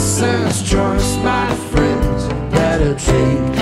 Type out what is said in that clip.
Last choice, my friends, better take